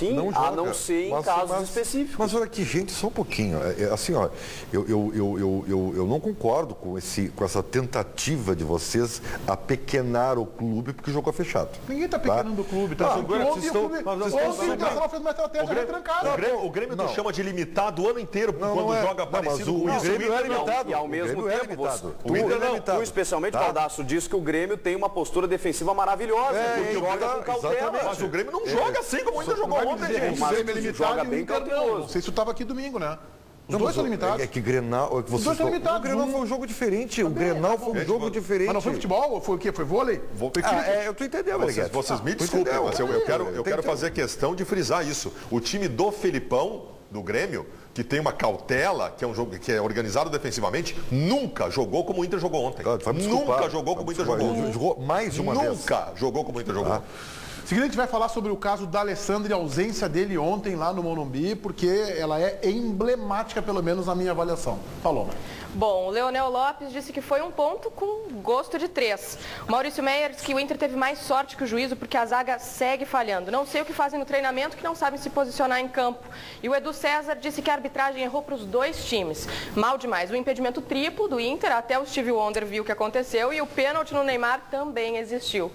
Sim, não a não ser em Mas- casos mas- específicos. Mas olha aqui, gente, só um pouquinho. É, é, assim, ó, eu, eu, eu, eu, eu, eu não concordo com, esse, com essa tentativa de vocês apequenar o clube porque jogou fechado. Ninguém está pequenando o clube, tá? Não, Porque agora ontem vocês o estão- clube, mas vocês ontem estão- o Internacional fez uma estratégia O Grêmio, retrancada. o Grêmio, o Grêmio tu Não. chama de limitado o ano inteiro Não, quando não é. joga Não, parecido o- com o isso. Grêmio o é limitado. E ao O mesmo é tempo, limitado. O Inter é não, tu especialmente, Tá? Baldaço, diz que o Grêmio tem uma postura defensiva maravilhosa, É, porque joga tá, com cautela. Mas o Grêmio não joga assim como o Inter jogou ontem, gente. O Grêmio é tu limitado e o Inter não. Não sei se tu estava aqui domingo, né? Os Não, dois são limitados. É que Grenal, é que vocês dois são limitados, O Grenal foi um jogo diferente. O Grenal foi um Gente, jogo mas- diferente. Mas não foi futebol? Foi o quê? Foi vôlei? Vou- Ah, é, eu tô entendendo, Vocês, vocês me Tu desculpem, entendeu? mas eu, eu quero, eu quero que- fazer questão de frisar isso. O time do Felipão, do Grêmio, que tem uma cautela, que é um jogo que é organizado defensivamente, nunca jogou como o Inter jogou ontem. Ah. Nunca jogou como o Inter jogou. Jogou mais uma vez. Nunca jogou como o Inter jogou. Seguinte, a gente vai falar sobre o caso da Alessandra e a ausência dele ontem lá no Morumbi, porque ela é emblemática, pelo menos na minha avaliação. Falou. Bom, o Leonel Lopes disse que foi um ponto com gosto de três. Maurício Meyer disse que o Inter teve mais sorte que o juízo porque a zaga segue falhando. Não sei o que fazem no treinamento que não sabem se posicionar em campo. E o Edu César disse que a arbitragem errou para os dois times. Mal demais. O impedimento triplo do Inter, até o Steve Wonder viu o que aconteceu e o pênalti no Neymar também existiu.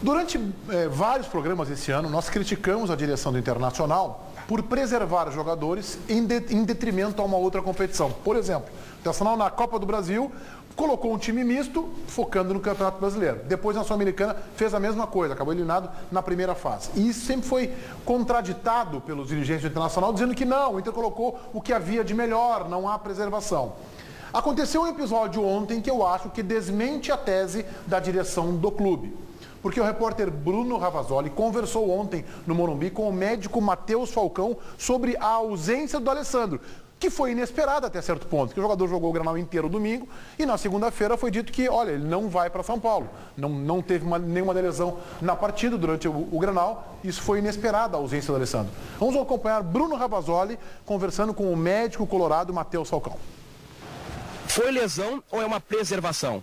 Durante eh, vários programas esse ano, nós criticamos a direção do Internacional por preservar jogadores em, de- em detrimento a uma outra competição. Por exemplo, o Internacional na Copa do Brasil colocou um time misto focando no Campeonato Brasileiro. Depois na Sul-Americana fez a mesma coisa, acabou eliminado na primeira fase. E isso sempre foi contraditado pelos dirigentes do Internacional, dizendo que não, o Inter colocou o que havia de melhor, não há preservação. Aconteceu um episódio ontem que eu acho que desmente a tese da direção do clube. Porque o repórter Bruno Ravazoli conversou ontem no Morumbi com o médico Matheus Falcão sobre a ausência do Alessandro, que foi inesperada até certo ponto, que o jogador jogou o Granal inteiro domingo e na segunda-feira foi dito que, olha, ele não vai para São Paulo. Não, não teve uma- nenhuma lesão na partida durante o, o Granal. Isso foi inesperada a ausência do Alessandro. Vamos acompanhar Bruno Ravazoli conversando com o médico colorado Matheus Falcão. Foi lesão ou é uma preservação?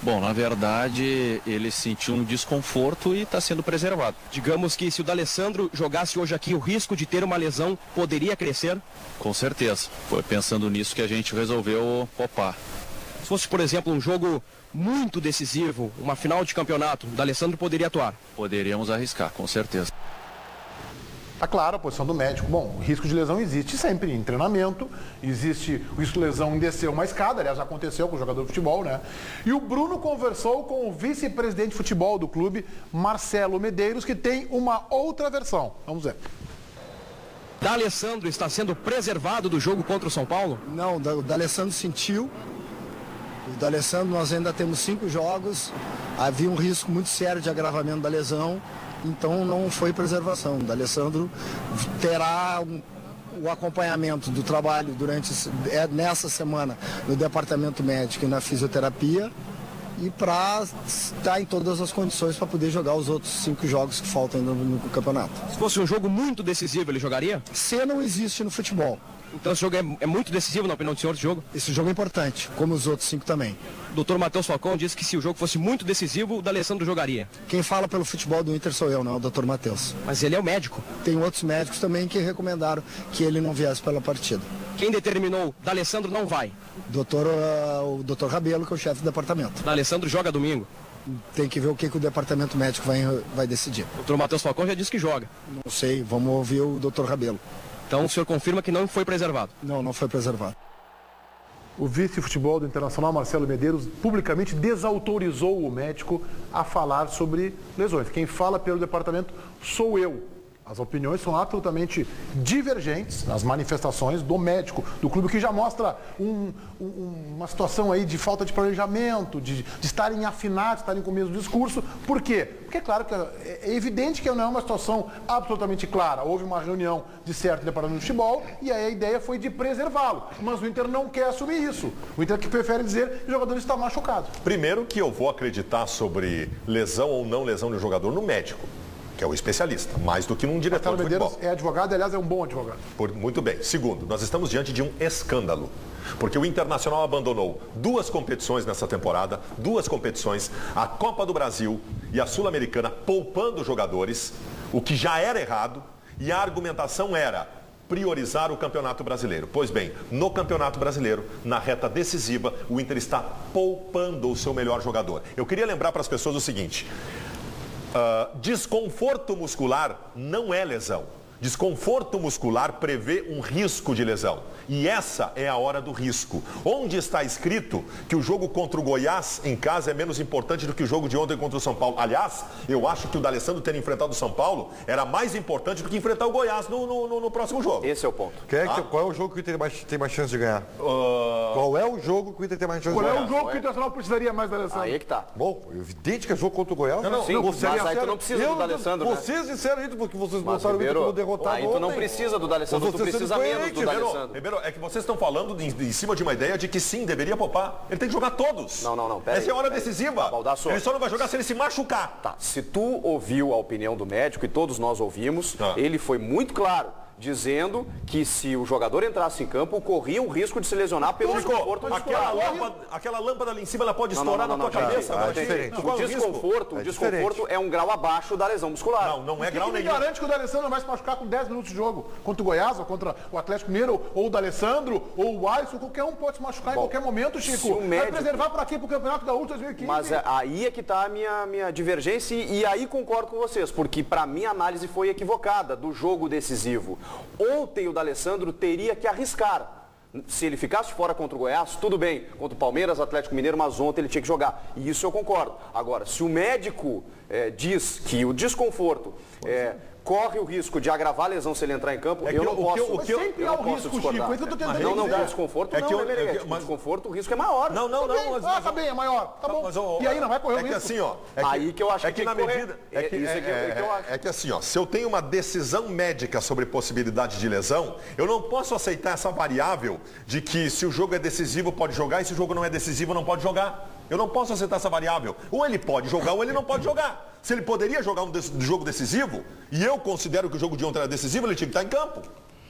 Bom, na verdade, ele sentiu um desconforto e está sendo preservado. Digamos que se o D'Alessandro jogasse hoje aqui, o risco de ter uma lesão poderia crescer? Com certeza. Foi pensando nisso que a gente resolveu poupar. Se fosse, por exemplo, um jogo muito decisivo, uma final de campeonato, o D'Alessandro poderia atuar. Poderíamos arriscar, com certeza. Tá claro a posição do médico. Bom, o risco de lesão existe sempre em treinamento, existe o risco de lesão em descer uma escada, aliás, já aconteceu com o jogador de futebol, né? E o Bruno conversou com o vice-presidente de futebol do clube, Marcelo Medeiros, que tem uma outra versão. Vamos ver. D'Alessandro está sendo preservado do jogo contra o São Paulo? Não, o D'Alessandro sentiu. O D'Alessandro, nós ainda temos cinco jogos. Havia um risco muito sério de agravamento da lesão. Então não foi preservação. O D'Alessandro terá um- o acompanhamento do trabalho durante é, nessa semana no departamento médico e na fisioterapia e para estar em todas as condições para poder jogar os outros cinco jogos que faltam ainda no, no campeonato. Se fosse um jogo muito decisivo, ele jogaria? C não existe no futebol. Então esse jogo é, é muito decisivo, na opinião do senhor, esse jogo? Esse jogo é importante, como os outros cinco também. O doutor Matheus Falcão disse que se o jogo fosse muito decisivo, o D'Alessandro jogaria. Quem fala pelo futebol do Inter sou eu, não, o Dr. Matheus. Mas ele é o médico. Tem outros médicos também que recomendaram que ele não viesse pela partida. Quem determinou, D'Alessandro não vai. Doutor, ah, o Dr. Rabelo, que é o chefe do departamento. D'Alessandro joga domingo. Tem que ver o que, que o departamento médico vai, vai decidir. O doutor Matheus Falcão já disse que joga. Não sei, vamos ouvir o Dr. Rabelo. Então o senhor confirma que não foi preservado. Não, não foi preservado. O vice-futebol do Internacional, Marcelo Medeiros, publicamente desautorizou o médico a falar sobre lesões. Quem fala pelo departamento sou eu. As opiniões são absolutamente divergentes nas manifestações do médico, do clube, que já mostra um- um- uma situação aí de falta de planejamento, de, de estarem afinados, estarem com o mesmo discurso. Por quê? Porque é claro que é, é evidente que não é uma situação absolutamente clara. Houve uma reunião de certo departamento de futebol e aí a ideia foi de preservá-lo. Mas o Inter não quer assumir isso. O Inter que prefere dizer que o jogador está machucado. Primeiro que eu vou acreditar sobre lesão ou não lesão do jogador no médico, que é o especialista, mais do que num diretor Marcelo de Medeiros futebol. é advogado, aliás, é um bom advogado. Por- muito bem. Segundo, nós estamos diante de um escândalo. Porque o Internacional abandonou duas competições nessa temporada, duas competições, a Copa do Brasil e a Sul-Americana, poupando jogadores, o que já era errado, e a argumentação era priorizar o Campeonato Brasileiro. Pois bem, no Campeonato Brasileiro, na reta decisiva, o Inter está poupando o seu melhor jogador. Eu queria lembrar para as pessoas o seguinte: uh, desconforto muscular não é lesão. Desconforto muscular prevê um risco de lesão. E essa é a hora do risco. Onde está escrito que o jogo contra o Goiás em casa é menos importante do que o jogo de ontem contra o São Paulo? Aliás, eu acho que o D'Alessandro ter enfrentado o São Paulo era mais importante do que enfrentar o Goiás no, no, no próximo jogo. Esse é o ponto. É que- qual é o jogo que o Inter tem mais, tem mais chance de ganhar? Qual é o jogo que o Inter tem mais chance Qual de é ganhar? o jogo que o Internacional precisaria mais da Alessandro? Aí é que tá. Bom, evidente que é jogo contra o Goiás. Não, não, sim, você mas é aí tu não precisa Eu do D'Alessandro, né? Vocês disseram isso porque vocês Mas, botaram o Inter como derrotado aí tu não ontem. precisa do D'Alessandro, tu precisa menos do D'Alessandro. Ribeiro, é que vocês estão falando em, em cima de uma ideia de que sim, deveria poupar. Ele tem que jogar todos. Não, não, não, pera Essa aí, é a hora decisiva. Baldasso. Ele só não vai jogar se ele se machucar. Tá, se tu ouviu a opinião do médico, e todos nós ouvimos, Tá. ele foi muito claro, dizendo que se o jogador entrasse em campo, corria o risco de se lesionar pelo desconforto aquela lâmpada, aquela lâmpada ali em cima ela pode Não, não, estourar não, na não, tua não, cabeça. é diferente. O é o desconforto, o É desconforto é um grau abaixo da lesão muscular. Não, não é O que, grau nenhum. garante que o D'Alessandro não vai se machucar com 10 minutos de jogo? Contra o Goiás, ou contra o Atlético Mineiro, ou o D'Alessandro, ou o Alisson, qualquer um pode se machucar em qualquer momento, se Chico. o Vai médico- preservar para quê? Pro Campeonato Gaúcho 2015? Mas é, aí é que está a minha, minha divergência e, e aí concordo com vocês, porque para mim a análise foi equivocada do jogo decisivo. Ontem o D'Alessandro teria que arriscar. Se ele ficasse fora contra o Goiás, tudo bem. Contra o Palmeiras, Atlético Mineiro, mas ontem ele tinha que jogar. E isso eu concordo. Agora, se o médico eh, diz que o desconforto eh, corre o risco de agravar a lesão se ele entrar em campo, É eu que não que posso. eu- o que eu- sempre há não o risco, discordar. Chico. É isso que eu tô tentando Não, não, dizer. o desconforto É não, que eu- né, é que- mas- desconforto, o risco é maior. Não, não, bem. não. Mas, Ah, tá bem, é maior. Tá bom. mas, ô, e aí não vai correr o É que risco. assim, ó. É Aí que eu acho é que que na que correr. medida. É que, É, isso é que eu- é que eu é- acho. é que assim, ó. Se eu tenho uma decisão médica sobre possibilidade de lesão, eu não posso aceitar essa variável de que se o jogo é decisivo pode jogar e se o jogo não é decisivo não pode jogar. Eu não posso aceitar essa variável. Ou ele pode jogar ou ele não pode jogar. Se ele poderia jogar um dec- jogo decisivo, e eu considero que o jogo de ontem era decisivo, ele tinha que estar em campo.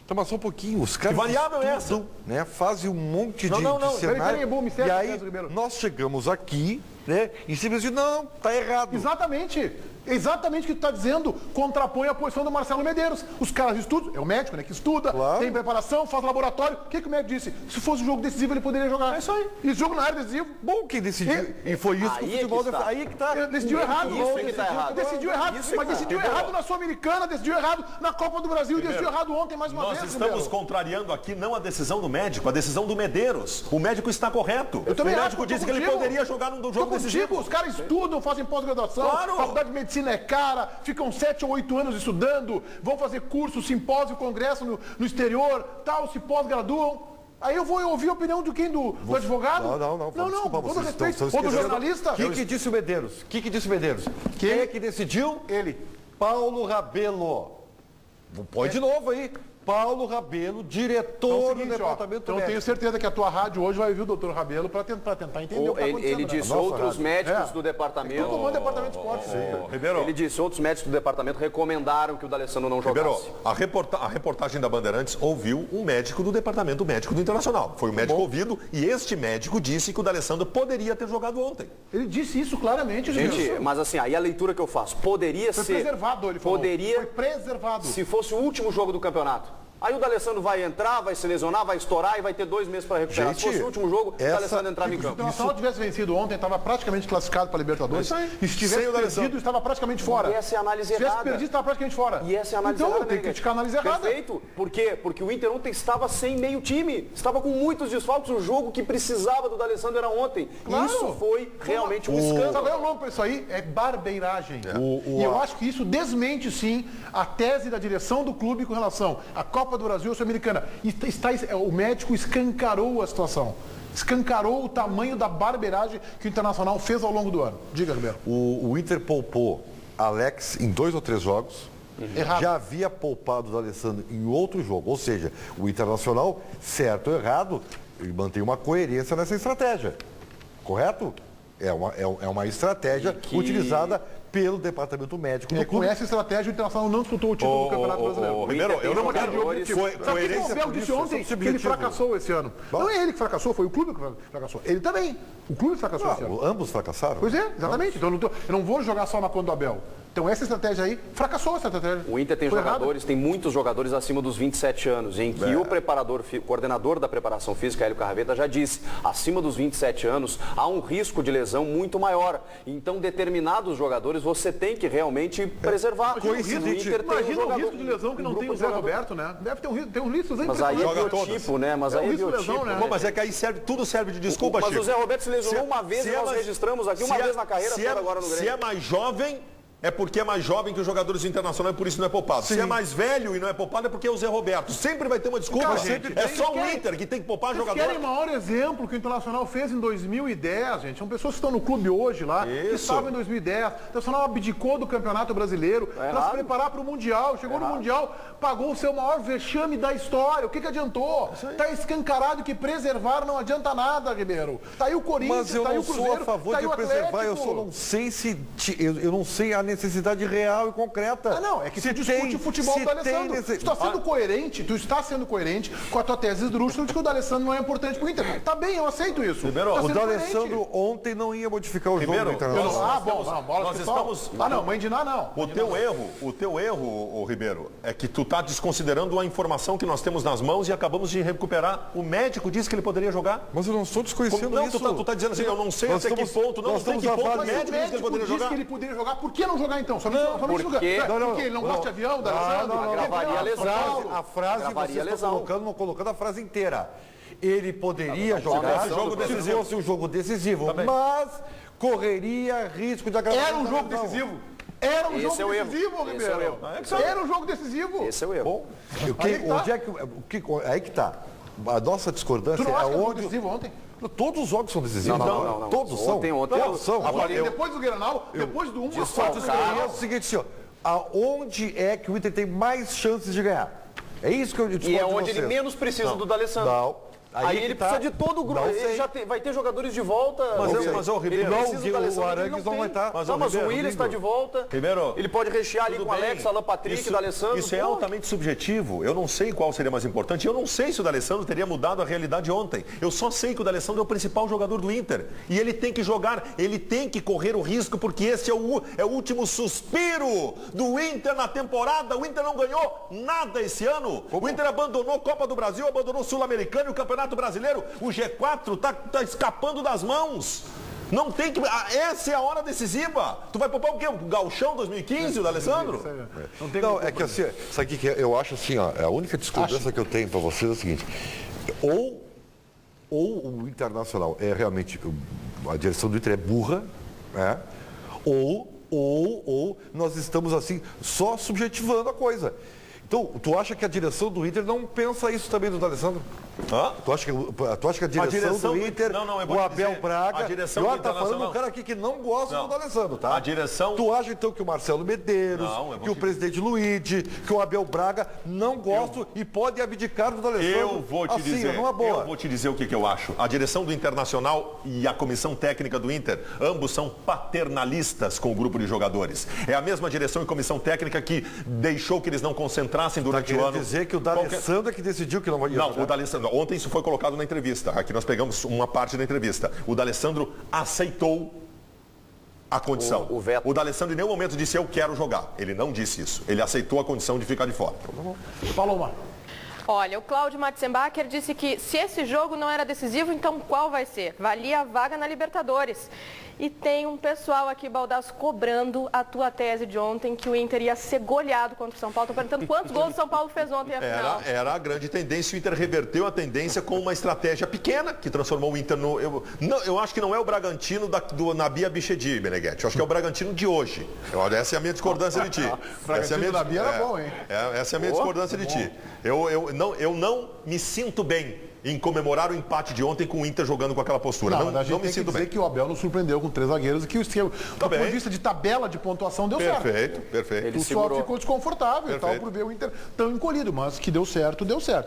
Então, mas só um pouquinho, os caras Que variável é estudam, né? Fazem um monte Não, de, não, não, de peraí, cenário. peraí, me segue, e aí, nós chegamos aqui, né? E simplesmente, não, tá errado. Exatamente. Exatamente o que tu está dizendo contrapõe a posição do Marcelo Medeiros. Os caras estudam, é o médico, né? Que estuda, Claro. tem preparação, faz laboratório. O que, que o médico disse? Se fosse um jogo decisivo, ele poderia jogar. É isso aí. E jogo não era decisivo. Bom, quem decidiu, e foi isso que o Aí é que futebol... está. Aí é que tá. Ele decidiu errado. Isso é que decidiu, tá errado. decidiu errado. Isso é mas que tá decidiu errado. errado na Sul-Americana, decidiu errado na Copa do Brasil e decidiu errado ontem mais uma Nós vez. estamos Ribeiro. contrariando aqui não a decisão do médico, a decisão do Medeiros. O médico está correto. Eu o médico disse que ele poderia jogar num jogo contigo, os caras estudam, fazem pós-graduação, Claro. faculdade de medicina é cara, ficam sete ou oito anos estudando, vão fazer curso, simpósio, congresso no, no exterior, tal, se pós-graduam. Aí eu vou ouvir a opinião de quem? Do, do advogado? Não, não, não. Não, não, com todo respeito. Ou do jornalista? O que, que disse o Medeiros? O que, que disse o Medeiros? Quem é que decidiu? Ele. Paulo Rabelo. Põe de novo aí. Paulo Rabelo, Então, é diretor o seguinte, do ó, departamento então eu tenho médico. certeza que a tua rádio hoje vai ouvir o doutor Rabelo para tentar, tentar entender o Ou que está ele, acontecendo. ele né? disse outros rádio. médicos É. do departamento. Todo comando departamento de esporte. Ô, Ribeiro, Ele disse outros médicos do departamento recomendaram que o D'Alessandro não Ribeiro, jogasse. a, reporta- a reportagem da Bandeirantes ouviu um médico do departamento médico do Internacional. Foi o médico ouvido e este médico disse que o D'Alessandro poderia ter jogado ontem. Ele disse isso claramente, Gente, mas assim, aí a leitura que eu faço, poderia Foi ser. preservado, ele falou. Poderia, Foi preservado. se fosse o último jogo do campeonato. Aí o D'Alessandro vai entrar, vai se lesionar, vai estourar e vai ter dois meses para recuperar. se Gente, fosse o último jogo, essa- o D'Alessandro entrava em Se o campo. Internacional tivesse vencido ontem, estava praticamente classificado para a Libertadores. Isso aí. E se tivesse Sem o D'Alessandro. perdido, estava praticamente fora. E essa é a análise Se tivesse errada. perdido, estava praticamente fora. E essa é a análise então, errada, tem que né, criticar a análise errada. Perfeito. Por quê? Porque o Inter ontem estava sem meio time. Estava com muitos desfalques. O jogo que precisava do D'Alessandro era ontem. Claro. Isso foi realmente um Sabe escândalo. qual é o nome para isso aí? É barbeiragem. O- o- e eu acho que isso desmente, sim, a tese da direção do clube com relação à Copa do Brasil e Sul-Americana. Está, está- o médico escancarou a situação. Escancarou o tamanho da barbeiragem que o Internacional fez ao longo do ano. Diga, Ribeiro. O, o Inter poupou Alex em dois ou três jogos. Errado. Já havia poupado o Alessandro em outro jogo. Ou seja, o Internacional, certo ou errado, ele mantém uma coerência nessa estratégia. Correto? É uma, é, é uma estratégia que- pelo pelo departamento médico É, com clube. essa estratégia, o Internacional não disputou o título do Campeonato Brasileiro. ô, Ribeiro, eu não tem quero. jogadores- Foi, Sabe o que o isso, ontem? sou Que ele fracassou esse ano. Não é ele que fracassou, foi o clube que fracassou. Ele também. O clube fracassou Ah, esse ano. ambos fracassaram. Pois é, exatamente. Então eu não, tô- eu não vou jogar só na conta do Abel. Então essa estratégia aí fracassou essa estratégia. O Inter tem Foi errado. jogadores, tem muitos jogadores acima dos 27 anos, em que o preparador, o coordenador da preparação física, Hélio Carraveta, já disse, acima dos 27 anos há um risco de lesão muito maior. Então, determinados jogadores você tem que realmente preservar. Imagina o risco, O Inter tem um imagina o jogador- risco de lesão que não um tem o Zé. Roberto, né? Deve ter um risco, tem um risco Mas aí é biotipo, né? Mas É aí o é risco de lesão, biotipo. né? Pô, mas é que aí serve, tudo serve de desculpa, Mas Chico. o Zé Roberto se lesionou Se- uma vez se e é nós registramos aqui uma se é- vez na carreira se é- agora no Se Grêmio. é mais jovem, é porque é mais jovem que os jogadores internacionais, por isso não é poupado. Se é mais velho e não é poupado, é porque é o Zé Roberto. Sempre vai ter uma desculpa, Cara, gente. É só o Inter que tem que poupar jogador. querem o maior exemplo que o Internacional fez em 2010, gente? São pessoas que estão no clube hoje lá, que Isso. estavam em 2010. O Internacional abdicou do Campeonato Brasileiro para se preparar para o Mundial. Chegou no Mundial, pagou o seu maior vexame da história. O que, que adiantou? Tá escancarado que preservar não adianta nada, Ribeiro. Tá aí o Corinthians, Mas eu tá aí não o sou Cruzeiro, a favor tá aí de o preservar, eu só não sei se. ti- Eu, eu não sei a necessidade real e concreta. Ah, não, é que se se discute tem- o futebol se do Alessandro. nesse- Tu está sendo coerente, tu está sendo coerente com a tua tese esdrúxula de que o D'Alessandro não é importante pro Inter. Tá bem, eu aceito isso. Ribeiro, tá O. D'Alessandro ontem não ia modificar o Ribeiro, jogo do Internacional. Ah, Nós bom, não, bola nós estamos- Ah, não, mãe de Ná, não. O teu erro, o teu erro, ô, Ribeiro, é que tu tá desconsiderando a informação que nós temos nas mãos e acabamos de recuperar. O médico disse que ele poderia jogar. Mas eu não estou desconhecendo não, isso. tu tá, tu tá dizendo assim, eu não sei Nós até estamos- que ponto, não nós sei que estamos ponto o. Mas o médico disse que ele médico poderia disse jogar. que ele poderia jogar. Por que não jogar então? Somente, somente porque- no lugar. Não, não, porque ele não gosta de avião, da Ah, não, não, Agravaria não. a lesão. frase, a frase Agravaria você a está lesão. colocando, não colocando a frase inteira. Ele poderia não, jogar não, jogo se decisivo. fosse um jogo decisivo, Tá bem. mas correria risco de agravamento. Era um jogo decisivo. Era um Esse jogo é erro. decisivo, Esse é Ribeiro. erro. Era um jogo decisivo. Esse é o erro. O que- Aí que tá. onde é que, o que- aí que tá. A nossa discordância Tu não acha é jogo onde. decisivo ontem? Todos os jogos são decisivos. Não, não, não, não. Todos Ontem- são. ontem todos eu- são. Agora, Eu- depois do Grenal, depois do 1 a Só 4 te é o seguinte, ó, aonde é que o Inter tem mais chances de ganhar? É isso que eu discordo E é de onde ele menos precisa Não. do D'Alessandro. Não. Aí, Aí que ele tá. precisa de todo o grupo. Ele já tem- vai ter jogadores de volta. Mas eu- mas, ô, Ribeiro, ele não, o- o Arangues não não vai tá. Mas, Não, mas o Willian está de volta. Ribeiro, ele pode rechear ali com o. Alex, Alan Patrick, Isso- D'Alessandro. Isso é Pô, altamente subjetivo. Eu não sei qual seria mais importante. Eu não sei se o D'Alessandro teria mudado a realidade ontem. Eu só sei que o D'Alessandro é o principal jogador do Inter. E ele tem que jogar, ele tem que correr o risco, porque esse é o, é o último suspiro do Inter na temporada. O Inter não ganhou nada esse ano. O Inter abandonou a Copa do Brasil, abandonou o Sul-Americano e o Campeonato Brasileiro. O G4 tá, tá escapando das mãos. Não tem que. ah, Essa é a hora decisiva. Tu vai poupar o quê? O Gauchão 2015, o D'Alessandro? Não tem Não, é que assim, sabe o que é? eu acho assim, ó, a única discordância que eu tenho para vocês é o seguinte, ou, ou o Internacional é realmente, a direção do Inter é burra, né? ou, ou, ou nós estamos assim, só subjetivando a coisa. Então, tu acha que a direção do Inter não pensa isso também do D'Alessandro? Hã? Tu acha, que, tu acha que a direção, direção do Inter, não, não, eu o Abel dizer, Braga, a direção e olha, tá falando um cara aqui que não gosta Não. do D'Alessandro, tá? A direção- Tu acha então que o Marcelo Medeiros, Não, eu que o te- presidente Luigi, que o Abel Braga não gostam e podem abdicar do D'Alessandro? Eu vou te assim, dizer, numa boa. eu vou te dizer o que, que eu acho. A direção do Internacional e a comissão técnica do Inter, ambos são paternalistas com o grupo de jogadores. É a mesma direção e comissão técnica que deixou que eles não concentrassem Tá durante o querendo ano. dizer que o Qualquer- D'Alessandro é que decidiu que não vai Não, o D'Alessandro, ontem isso foi colocado na entrevista. Aqui nós pegamos uma parte da entrevista. O D'Alessandro aceitou a condição. O- o veto. o D'Alessandro em nenhum momento disse eu quero jogar. Ele não disse isso. Ele aceitou a condição de ficar de fora. Paloma. Olha, o Cláudio Matzenbacher disse que se esse jogo não era decisivo, então qual vai ser? Valia a vaga na Libertadores. E tem um pessoal aqui, Baldasso, cobrando a tua tese de ontem que o Inter ia ser goleado contra o São Paulo. Estou perguntando quantos gols o São Paulo fez ontem, afinal. Era, era a grande tendência, o Inter reverteu a tendência com uma estratégia pequena, que transformou o Inter no. Eu, não, eu acho que não é o Bragantino da, do Nabia Bichedi, Beneguete. Eu acho que é o Bragantino de hoje. Olha, essa é a minha discordância de ti. Essa é a minha, da Bia era bom, hein? é, essa é a minha discordância de ti. Eu, eu, não, eu não me sinto bem em comemorar o empate de ontem com o Inter jogando com aquela postura. Não, Não, a gente não tem me que sinto dizer bem. que o Abel nos surpreendeu com três zagueiros e que o seu, do ponto bem. de vista de tabela de pontuação, deu certo. Perfeito, perfeito. Ele Tu só ficou desconfortável e tal Perfeito. por ver o Inter tão encolhido, mas que deu certo, deu certo.